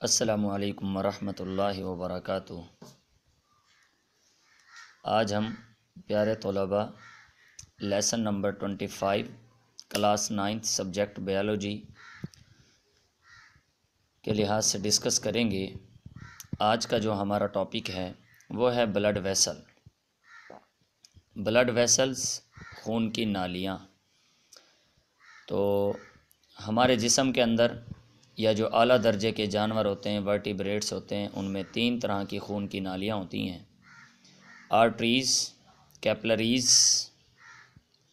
असलकम वरहमतुल्लाहि वबरकातुहू आज हम प्यारे तलबा lesson number twenty five class ninth subject biology के लिहाज से डिस्कस करेंगे। आज का जो हमारा टॉपिक है, वो है ब्लड वेसल ब्लड वेसल्स खून की नालियाँ। तो हमारे जिसम के अंदर या जो आला दर्जे के जानवर होते हैं वर्टिब्रेट्स होते हैं, उनमें तीन तरह की खून की नालियाँ होती हैं। आर्टरीज़ कैपलरीज़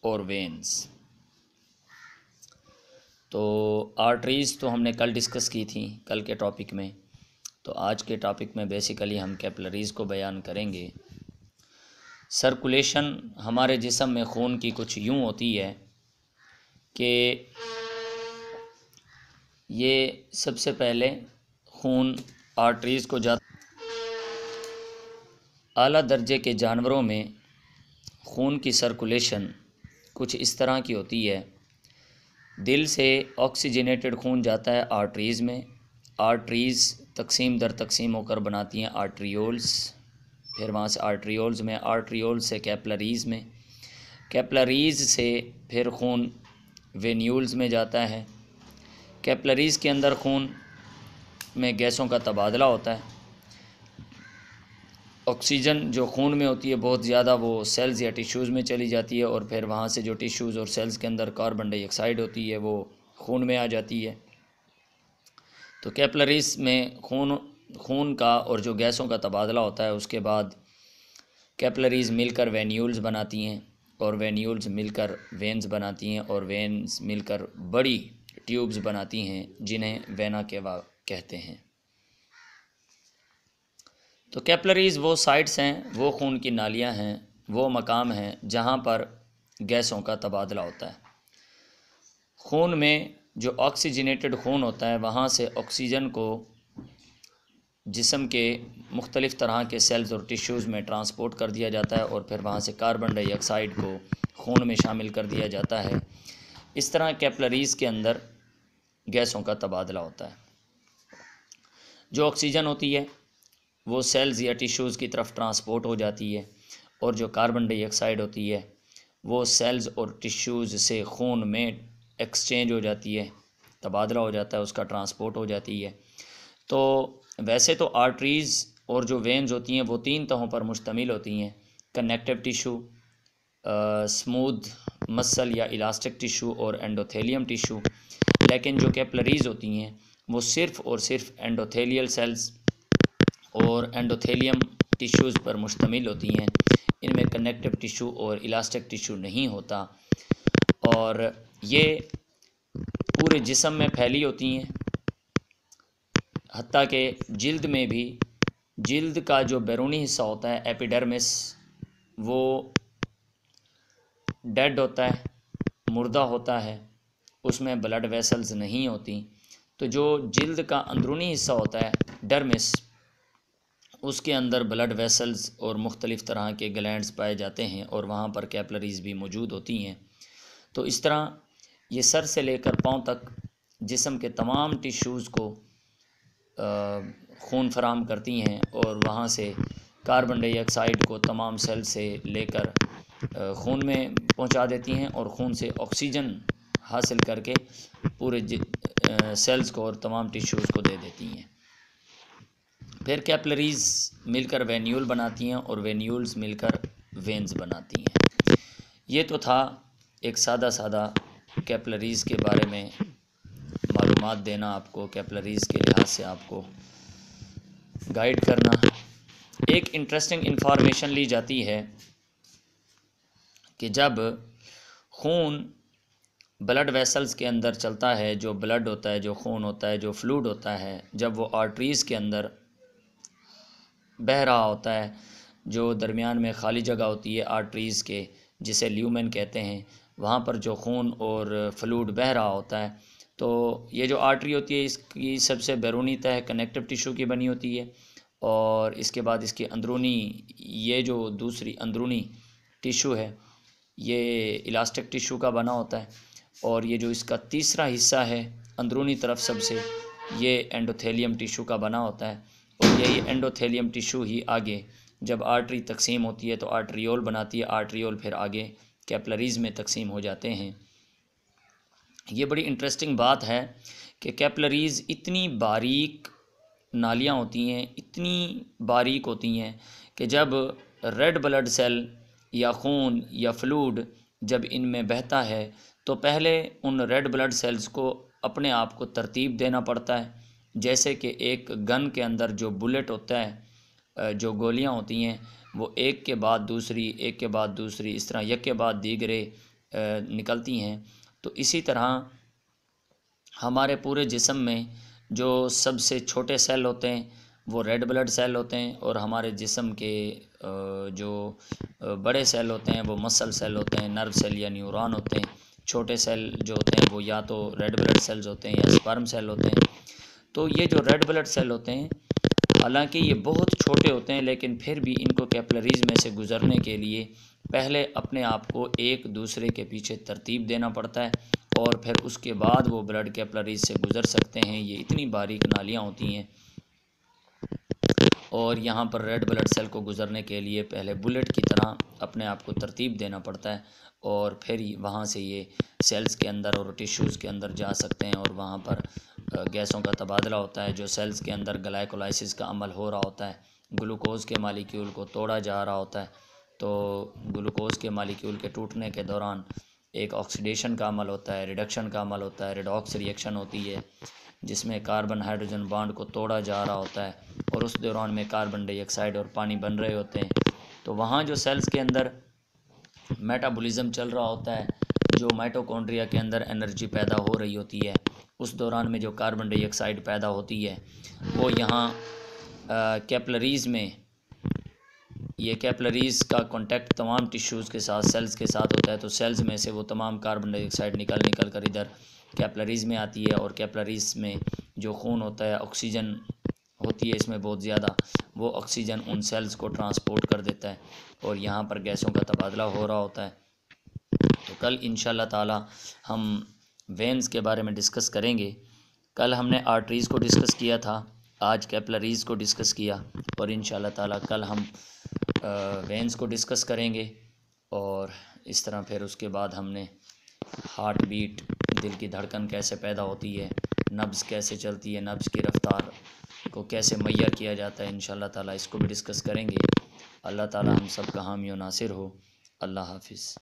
और वेंस तो आर्टरीज़ तो हमने कल डिस्कस की थी, कल के टॉपिक में। तो आज के टॉपिक में बेसिकली हम कैपलरीज़ को बयान करेंगे। सर्कुलेशन हमारे जिसम में खून की कुछ यूँ होती है कि ये सबसे पहले खून आर्टरीज़ को जा आला दर्जे के जानवरों में खून की सर्कुलेशन कुछ इस तरह की होती है। दिल से ऑक्सीजनेटेड खून जाता है आर्टरीज़ में। आर्टरीज़ तकसीम दर तकसीम होकर बनाती हैं आर्ट्रियोल्स फिर वहाँ से आर्ट्रियोल्स में आर्ट्रियोल्स से कैपलरीज़ में। कैपलरीज़ से फिर खून वेन्यूल्स में जाता है। कैपलरीज़ के अंदर खून में गैसों का तबादला होता है। ऑक्सीजन जो खून में होती है, बहुत ज़्यादा वो सेल्स या टिश्यूज़ में चली जाती है और फिर वहाँ से जो टिश्यूज़ और सेल्स के अंदर कार्बन डाइऑक्साइड होती है, वो खून में आ जाती है। तो कैपलरीज में खून खून का और जो गैसों का तबादला होता है, उसके बाद कैपलरीज मिलकर वेन्यूल्स बनाती हैं और वेन्यूल्स मिलकर वेंस बनाती हैं और वेंस मिलकर बड़ी ट्यूब्स बनाती हैं, जिन्हें वेना केवा कहते हैं। तो कैपलरीज़ वो साइट्स हैं, वो खून की नालियाँ हैं, वो मकाम हैं, जहाँ पर गैसों का तबादला होता है। खून में जो ऑक्सीजनेटेड खून होता है, वहाँ से ऑक्सीजन को जिसम के मुख्तलिफ़ तरह के सेल्स और टिश्यूज़ में ट्रांसपोर्ट कर दिया जाता है और फिर वहाँ से कार्बन डाइऑक्साइड को खून में शामिल कर दिया जाता है। इस तरह कैपलरीज़ के अंदर गैसों का तबादला होता है। जो ऑक्सीजन होती है, वो सेल्स या टिश्यूज़ की तरफ़ ट्रांसपोर्ट हो जाती है और जो कार्बन डाइऑक्साइड होती है, वो सेल्स और टिश्यूज़ से खून में एक्सचेंज हो जाती है, तबादला हो जाता है, उसका ट्रांसपोर्ट हो जाती है। तो वैसे तो आर्टरीज़ और जो वेंस होती हैं, वो तीन तहों पर मुश्तमिल होती हैं। कनेक्टिव टिशू स्मूथ मसल या इलास्टिक टिशू और एंडोथेलियम टिशू लेकिन जो कैपलरीज़ होती हैं, वो सिर्फ़ और सिर्फ़ एंडोथेलियल सेल्स और एंडोथेलियम टिश्यूज़ पर मुश्तमिल होती हैं। इनमें कनेक्टिव टिशू और इलास्टिक टिशू नहीं होता। और ये पूरे जिसम में फैली होती हैं हती के जल्द में भी। जल्द का जो बैरूनी हिस्सा होता है एपिडर्मिस वो डेड होता है, मुर्दा होता है। उसमें ब्लड वेसल्स नहीं होती तो जो जल्द का अंदरूनी हिस्सा होता है डर्मिस उसके अंदर ब्लड वेसल्स और मुख्तलिफ़ तरह के ग्लैंड्स पाए जाते हैं और वहाँ पर कैपलरीज़ भी मौजूद होती हैं। तो इस तरह ये सर से लेकर पाँव तक जिसम के तमाम टिश्यूज़ को खून फराम करती हैं और वहाँ से कार्बन डाइऑक्साइड को तमाम सेल से लेकर खून में पहुँचा देती हैं और खून से ऑक्सीजन हासिल करके पूरे सेल्स को और तमाम टिश्यूज़ को दे देती हैं। फिर कैपलरीज़ मिलकर वेन्यूल बनाती हैं और वेन्यूल्स मिलकर वेंस बनाती हैं। ये तो था एक सादा सादा कैपलरीज़ के बारे में मालूम देना आपको कैपलरीज़ के लिहाज से आपको गाइड करना। एक इंटरेस्टिंग इन्फॉर्मेशन ली जाती है कि जब खून ब्लड वेसल्स के अंदर चलता है, जो ब्लड होता है, जो खून होता है, जो फ्लूड होता है, जब वो आर्टरीज़ के अंदर बह रहा होता है, जो दरमियान में खाली जगह होती है आर्टरीज़ के, जिसे ल्यूमेन कहते हैं, वहाँ पर जो खून और फ्लूड बह रहा होता है तो ये जो आर्टरी होती है, इसकी सबसे बैरूनी तह कनेक्टिव टिशू की बनी होती है, और इसके बाद इसकी अंदरूनी, ये जो दूसरी अंदरूनी टिशू है, ये इलास्टिक टिशू का बना होता है। और ये जो इसका तीसरा हिस्सा है, अंदरूनी तरफ़ सबसे, ये एंडोथेलियम टिशू का बना होता है और यही एंडोथेलियम टिशू ही आगे, जब आर्टरी तकसीम होती है तो आर्ट्रियोल बनाती है आर्ट्रियोल फिर आगे कैपलरीज़ में तकसीम हो जाते हैं। ये बड़ी इंटरेस्टिंग बात है कि कैपलरीज़ इतनी बारीक नालियाँ होती हैं, इतनी बारीक होती हैं कि जब रेड ब्लड सेल या खून या फ्लूड जब इनमें बहता है तो पहले उन रेड ब्लड सेल्स को अपने आप को तरतीब देना पड़ता है। जैसे कि एक गन के अंदर जो बुलेट होता है जो गोलियाँ होती हैं, वो एक के बाद दूसरी, एक के बाद दूसरी, इस तरह एक के बाद दीगरे निकलती हैं। तो इसी तरह हमारे पूरे जिसम में जो सबसे छोटे सेल होते हैं, वो रेड ब्लड सेल होते हैं और हमारे जिसम के जो बड़े सेल होते हैं, वो मसल सेल होते हैं नर्व सेल या न्यूरॉन होते हैं। छोटे सेल जो होते हैं, वो या तो रेड ब्लड सेल्स होते हैं या स्पर्म सेल होते हैं। तो ये जो रेड ब्लड सेल होते हैं, हालाँकि ये बहुत छोटे होते हैं, लेकिन फिर भी इनको कैपलरीज़ में से गुज़रने के लिए पहले अपने आप को एक दूसरे के पीछे तरतीब देना पड़ता है और फिर उसके बाद वो ब्लड कैपलरीज से गुज़र सकते हैं। ये इतनी बारीक नालियाँ होती हैं और यहाँ पर रेड ब्लड सेल को गुज़रने के लिए पहले बुलेट की तरह अपने आप को तरतीब देना पड़ता है और फिर वहाँ से ये सेल्स के अंदर और टिश्यूज़ के अंदर जा सकते हैं और वहाँ पर गैसों का तबादला होता है। जो सेल्स के अंदर गलाइकोलाइसिस का अमल हो रहा होता है ग्लूकोज़ के मालिक्यूल को तोड़ा जा रहा होता है तो ग्लूकोज़ के मालिक्यूल के टूटने के दौरान एक ऑक्सीडेशन का अमल होता है रिडक्शन का अमल होता है रिडॉक्स रिएक्शन होती है। जिसमें कार्बन हाइड्रोजन बॉन्ड को तोड़ा जा रहा होता है और उस दौरान में कार्बन डाइऑक्साइड और पानी बन रहे होते हैं। तो वहाँ जो सेल्स के अंदर मेटाबॉलिज्म चल रहा होता है, जो माइटोकॉन्ड्रिया के अंदर एनर्जी पैदा हो रही होती है, उस दौरान में जो कार्बन डाइऑक्साइड पैदा होती है, वो यहाँ कैपलरीज़ में ये कैपलरीज़ का कांटेक्ट तमाम टिश्यूज़ के साथ सेल्स के साथ होता है तो सेल्स में से वो तमाम कार्बन डाइऑक्साइड निकल निकल कर इधर कैपलरीज़ में आती है, और कैपलरीज़ में जो खून होता है ऑक्सीजन होती है इसमें बहुत ज़्यादा, वो ऑक्सीजन उन सेल्स को ट्रांसपोर्ट कर देता है, और यहाँ पर गैसों का तबादला हो रहा होता है। तो कल इन ताला हम वेंस के बारे में डिस्कस करेंगे। कल हमने आर्टरीज़ को डिस्कस किया था, आज कैपलरीज़ को डिस्कस किया, और इन ताला कल हम वेंस को डिस्कस करेंगे और इस तरह फिर उसके बाद हमने हार्ट बीट दिल की धड़कन कैसे पैदा होती है नब्स कैसे चलती है नब्स की रफ़्तार को कैसे मैया किया जाता है इन ताला इसको भी डिस्कस करेंगे। अल्लाह ताला हम सब का हामी नासिर हो। अल्लाह हाफिज़।